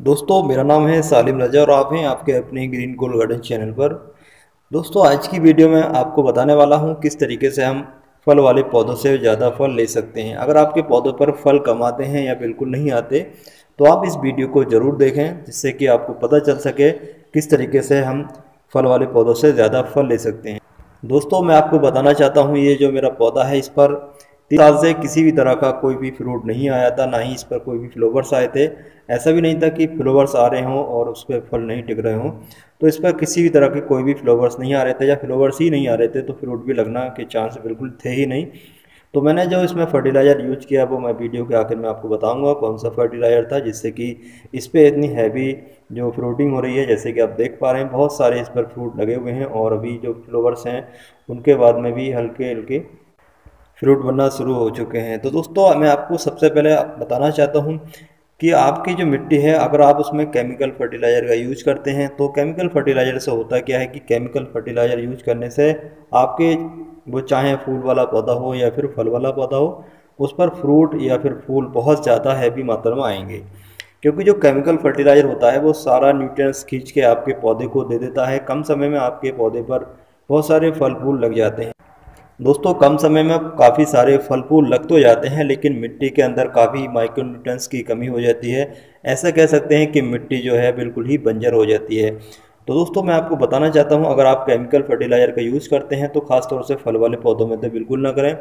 दोस्तों, मेरा नाम है सालिम रजा और आप हैं आपके अपने ग्रीन गोल्ड गार्डन चैनल पर। दोस्तों, आज की वीडियो में आपको बताने वाला हूँ किस तरीके से हम फल वाले पौधों से ज़्यादा फल ले सकते हैं। अगर आपके पौधों पर फल कम आते हैं या बिल्कुल नहीं आते तो आप इस वीडियो को ज़रूर देखें, जिससे कि आपको पता चल सके किस तरीके से हम फल वाले पौधों से ज़्यादा फल ले सकते हैं। दोस्तों, मैं आपको बताना चाहता हूँ, ये जो मेरा पौधा है, इस पर साल से किसी भी तरह का कोई भी फ्रूट नहीं आया था, ना ही इस पर कोई भी फ्लोवर्स आए थे। ऐसा भी नहीं था कि फ्लोवर्स आ रहे हों और उस पर फल नहीं टिक रहे हों। तो इस पर किसी भी तरह के कोई भी फ्लोवर्स नहीं आ रहे थे या फ्लोवर्स ही नहीं आ रहे थे तो फ्रूट भी लगना के चांस बिल्कुल थे ही नहीं। तो मैंने जो इसमें फर्टिलाइज़र यूज़ किया, वो मैं वीडियो के आखिर में आपको बताऊँगा कौन सा फर्टिलाइज़र था, जिससे कि इस पर इतनी हैवी जो फ्रूटिंग हो रही है, जैसे कि आप देख पा रहे हैं, बहुत सारे इस पर फ्रूट लगे हुए हैं और अभी जो फ्लोवर्स हैं, उनके बाद में भी हल्के हल्के फ्रूट बनना शुरू हो चुके हैं। तो दोस्तों, मैं आपको सबसे पहले बताना चाहता हूँ कि आपकी जो मिट्टी है, अगर आप उसमें केमिकल फर्टिलाइज़र का यूज़ करते हैं तो केमिकल फर्टिलाइज़र से होता क्या है कि केमिकल फर्टिलाइज़र यूज़ करने से आपके वो चाहे फूल वाला पौधा हो या फिर फल वाला पौधा हो, उस पर फ्रूट या फिर फूल बहुत ज़्यादा हैवी मात्रा में आएँगे। क्योंकि जो केमिकल फर्टिलाइज़र होता है, वो सारा न्यूट्रिएंट्स खींच के आपके पौधे को दे देता है। कम समय में आपके पौधे पर बहुत सारे फल फूल लग जाते हैं। दोस्तों, कम समय में काफ़ी सारे फल फूल लग तो जाते हैं, लेकिन मिट्टी के अंदर काफ़ी माइक्रोन्यूट्रंस की कमी हो जाती है। ऐसा कह सकते हैं कि मिट्टी जो है, बिल्कुल ही बंजर हो जाती है। तो दोस्तों, मैं आपको बताना चाहता हूँ, अगर आप केमिकल फर्टिलाइज़र का यूज़ करते हैं तो ख़ास तौर से फल वाले पौधों में तो बिल्कुल ना करें,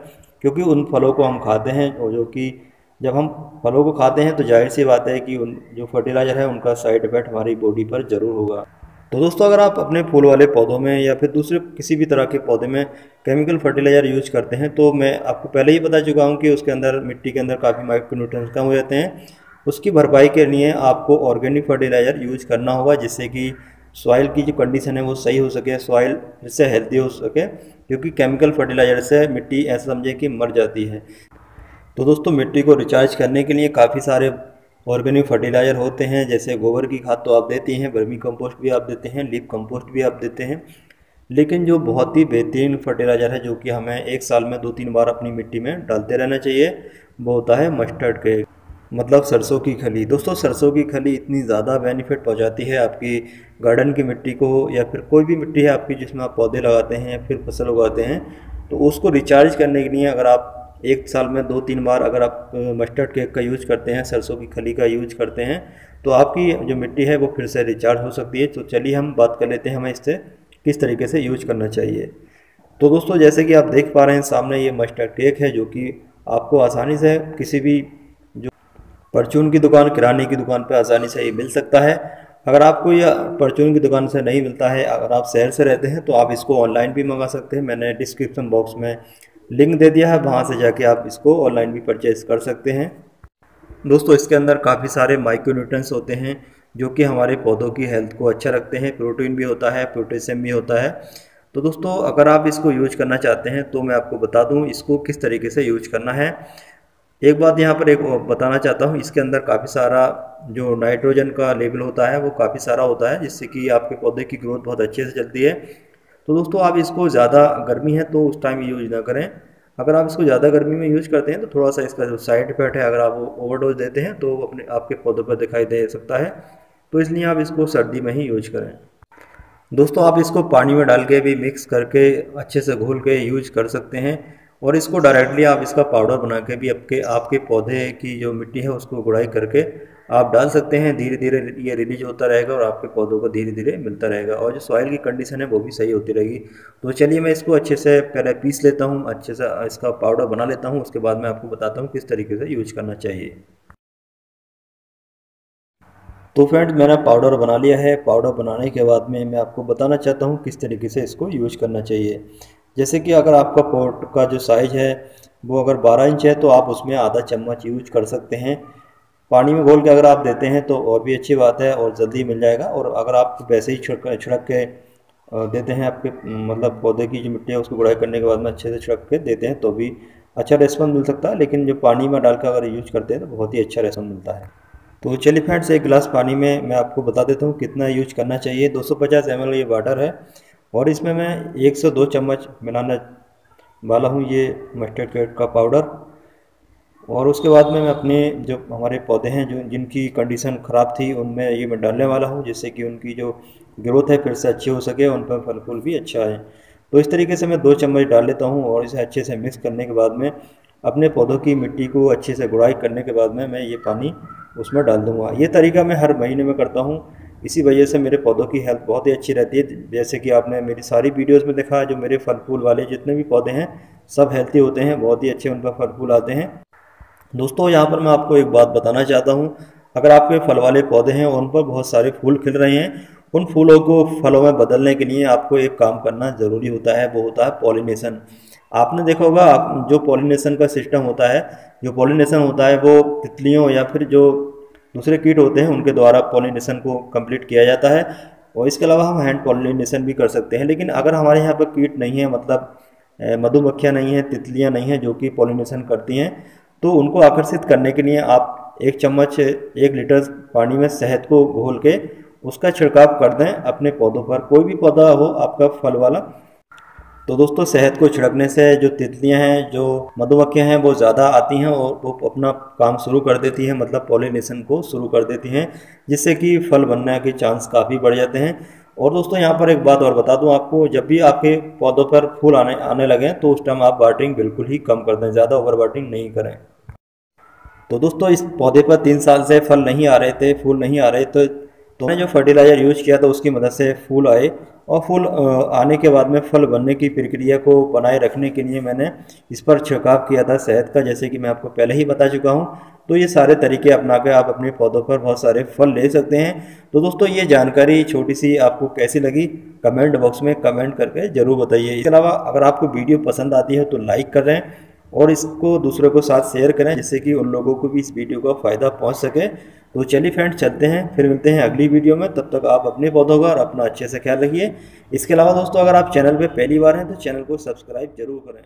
क्योंकि उन फलों को हम खाते हैं, और जो कि जब हम फलों को खाते हैं तो ज़ाहिर सी बात है कि उन जो फर्टिलाइज़र है, उनका साइड इफ़ेक्ट हमारी बॉडी पर ज़रूर होगा। तो दोस्तों, अगर आप अपने फूल वाले पौधों में या फिर दूसरे किसी भी तरह के पौधे में केमिकल फर्टिलाइज़र यूज़ करते हैं तो मैं आपको पहले ही बता चुका हूँ कि उसके अंदर, मिट्टी के अंदर काफ़ी माइक्रोन्यूट्रंस कम हो जाते हैं। उसकी भरपाई के लिए आपको ऑर्गेनिक फर्टिलाइज़र यूज़ करना होगा, जिससे कि सॉइल की जो कंडीशन है वो सही हो सके सॉइल जिससे हेल्दी हो सके, क्योंकि केमिकल फर्टिलाइज़र से मिट्टी ऐसा समझे कि मर जाती है। तो दोस्तों, मिट्टी को रिचार्ज करने के लिए काफ़ी सारे ऑर्गेनिक फर्टिलाइज़र होते हैं, जैसे गोबर की खाद तो आप देते हैं वर्मी कंपोस्ट भी आप देते हैं लीप कंपोस्ट भी आप देते हैं। लेकिन जो बहुत ही बेहतरीन फर्टिलाइज़र है, जो कि हमें एक साल में दो तीन बार अपनी मिट्टी में डालते रहना चाहिए, वो होता है मस्टर्ड के मतलब सरसों की खली। दोस्तों, सरसों की खली इतनी ज़्यादा बेनिफिट पहुँचाती है आपकी गार्डन की मिट्टी को, या फिर कोई भी मिट्टी है आपकी जिसमें आप पौधे लगाते हैं या फिर फ़सल उगाते हैं तो उसको रिचार्ज करने के लिए अगर आप एक साल में दो तीन बार अगर आप मस्टर्ड केक का यूज़ करते हैं, सरसों की खली का यूज़ करते हैं तो आपकी जो मिट्टी है वो फिर से रिचार्ज हो सकती है। तो चलिए हम बात कर लेते हैं हमें इससे किस तरीके से यूज़ करना चाहिए। तो दोस्तों, जैसे कि आप देख पा रहे हैं, सामने ये मस्टर्ड केक है, जो कि आपको आसानी से किसी भी जो परचून की दुकान, किराने की दुकान पर आसानी से ये मिल सकता है। अगर आपको यह परचून की दुकान से नहीं मिलता है, अगर आप शहर से रहते हैं तो आप इसको ऑनलाइन भी मंगा सकते हैं। मैंने डिस्क्रिप्शन बॉक्स में लिंक दे दिया है, वहाँ से जाके आप इसको ऑनलाइन भी परचेज कर सकते हैं। दोस्तों, इसके अंदर काफ़ी सारे माइक्रोन्यूट्रंस होते हैं, जो कि हमारे पौधों की हेल्थ को अच्छा रखते हैं। प्रोटीन भी होता है प्रोटेशियम भी होता है। तो दोस्तों, अगर आप इसको यूज़ करना चाहते हैं तो मैं आपको बता दूँ, इसको किस तरीके से यूज़ करना है। एक बात यहाँ पर एक बताना चाहता हूँ, इसके अंदर काफ़ी सारा जो नाइट्रोजन का लेवल होता है, वो काफ़ी सारा होता है, जिससे कि आपके पौधे की ग्रोथ बहुत अच्छे से चलती है। तो दोस्तों, आप इसको ज़्यादा गर्मी है तो उस टाइम यूज़ ना करें। अगर आप इसको ज़्यादा गर्मी में यूज़ करते हैं तो थोड़ा सा इसका जो साइड इफ़ेक्ट है, अगर आप ओवरडोज देते हैं तो अपने आपके पौधों पर दिखाई दे सकता है। तो इसलिए आप इसको सर्दी में ही यूज़ करें। दोस्तों, आप इसको पानी में डाल के भी मिक्स करके अच्छे से घोल के यूज़ कर सकते हैं। और इसको डायरेक्टली आप इसका पाउडर बना के भी आपके आपके पौधे की जो मिट्टी है, उसको गुड़ाई करके आप डाल सकते हैं धीरे धीरे ये रिलीज़ होता रहेगा और आपके पौधों को धीरे धीरे मिलता रहेगा और जो सॉइल की कंडीशन है वो भी सही होती रहेगी। तो चलिए मैं इसको अच्छे से पहले पीस लेता हूँ, अच्छे से इसका पाउडर बना लेता हूँ, उसके बाद मैं आपको बताता हूँ किस तरीके से यूज़ करना चाहिए। तो फ्रेंड मैंने पाउडर बना लिया है। पाउडर बनाने के बाद में मैं आपको बताना चाहता हूँ किस तरीके से इसको यूज़ करना चाहिए। जैसे कि अगर आपका पोट का जो साइज़ है, वो अगर 12 इंच है तो आप उसमें आधा चम्मच यूज़ कर सकते हैं। पानी में घोल के अगर आप देते हैं तो और भी अच्छी बात है और जल्दी मिल जाएगा। और अगर आप वैसे ही छिड़क छिड़क के देते हैं आपके मतलब पौधे की जो मिट्टी है उसको गुड़ाई करने के बाद में अच्छे से छिड़क के देते हैं तो भी अच्छा रेस्पॉन्स मिल सकता है। लेकिन जो पानी में डालकर अगर यूज़ करते हैं तो बहुत ही अच्छा रेस्पॉन्स मिलता है। तो चलिए फ्रेंड्स, एक गिलास पानी में मैं आपको बता देता हूँ कितना यूज़ करना चाहिए। 250 एल ये वाटर है और इसमें मैं एक से दो चम्मच मिलाना वाला हूँ ये मस्टर्ड का पाउडर। और उसके बाद में मैं अपने जो हमारे पौधे हैं, जो जिनकी कंडीशन ख़राब थी, उनमें ये मैं डालने वाला हूँ, जिससे कि उनकी जो ग्रोथ है फिर से अच्छी हो सके उन पर फल फूल भी अच्छा है। तो इस तरीके से मैं दो चम्मच डाल लेता हूँ और इसे अच्छे से मिक्स करने के बाद में अपने पौधों की मिट्टी को अच्छे से गुड़ाई करने के बाद में मैं ये पानी उसमें डाल दूँगा। ये तरीका मैं हर महीने में करता हूँ। इसी वजह से मेरे पौधों की हेल्थ बहुत ही अच्छी रहती है। जैसे कि आपने मेरी सारी वीडियोस में देखा है, जो मेरे फल फूल वाले जितने भी पौधे हैं, सब हेल्थी होते हैं, बहुत ही अच्छे उन पर फल फूल आते हैं। दोस्तों, यहाँ पर मैं आपको एक बात बताना चाहता हूँ। अगर आपके फल वाले पौधे हैं और उन पर बहुत सारे फूल खिल रहे हैं, उन फूलों को फलों में बदलने के लिए आपको एक काम करना ज़रूरी होता है, वो होता है पॉलिनेशन। आपने देखा होगा, आप जो पॉलिनेशन का सिस्टम होता है, जो पॉलिनेशन होता है, वो तितलियों या फिर जो दूसरे कीट होते हैं, उनके द्वारा पॉलिनेशन को कंप्लीट किया जाता है। और इसके अलावा हम हैंड पॉलिनेशन भी कर सकते हैं, लेकिन अगर हमारे यहाँ पर कीट नहीं है मतलब मधुमक्खियाँ नहीं हैं, तितलियाँ नहीं हैं, जो कि पॉलिनेशन करती हैं तो उनको आकर्षित करने के लिए आप एक चम्मच, एक लीटर पानी में शहद को घोल के उसका छिड़काव कर दें अपने पौधों पर। कोई भी पौधा हो आपका फल वाला। तो दोस्तों, शहद को छिड़कने से जो तितलियाँ हैं, जो मधुमक्खियाँ हैं, वो ज़्यादा आती हैं और वो अपना काम शुरू कर देती हैं मतलब पॉलिनेशन को शुरू कर देती हैं, जिससे कि फल बनने के चांस काफ़ी बढ़ जाते हैं। और दोस्तों, यहाँ पर एक बात और बता दूँ आपको, जब भी आपके पौधों पर फूल आने आने लगें तो उस टाइम आप वाटरिंग बिल्कुल ही कम कर दें, ज़्यादा ओवर वाटरिंग नहीं करें। तो दोस्तों, इस पौधे पर तीन साल से फल नहीं आ रहे थे, फूल नहीं आ रहे तो मैंने जो फर्टिलाइज़र यूज़ किया था, उसकी मदद से फूल आए और फूल आने के बाद में फल बनने की प्रक्रिया को बनाए रखने के लिए मैंने इस पर छिड़काव किया था शहद का, जैसे कि मैं आपको पहले ही बता चुका हूँ। तो ये सारे तरीके अपना कर आप अपने पौधों पर बहुत सारे फल ले सकते हैं। तो दोस्तों, ये जानकारी छोटी सी आपको कैसी लगी, कमेंट बॉक्स में कमेंट करके ज़रूर बताइए। इसके अलावा, अगर आपको वीडियो पसंद आती है तो लाइक कर रहे हैं। और इसको दूसरों को साथ शेयर करें, जिससे कि उन लोगों को भी इस वीडियो का फ़ायदा पहुँच सके। तो चलिए फ्रेंड्स चलते हैं, फिर मिलते हैं अगली वीडियो में। तब तक आप अपने पौधों का और अपना अच्छे से ख्याल रखिए। इसके अलावा दोस्तों, अगर आप चैनल पर पहली बार हैं तो चैनल को सब्सक्राइब ज़रूर करें।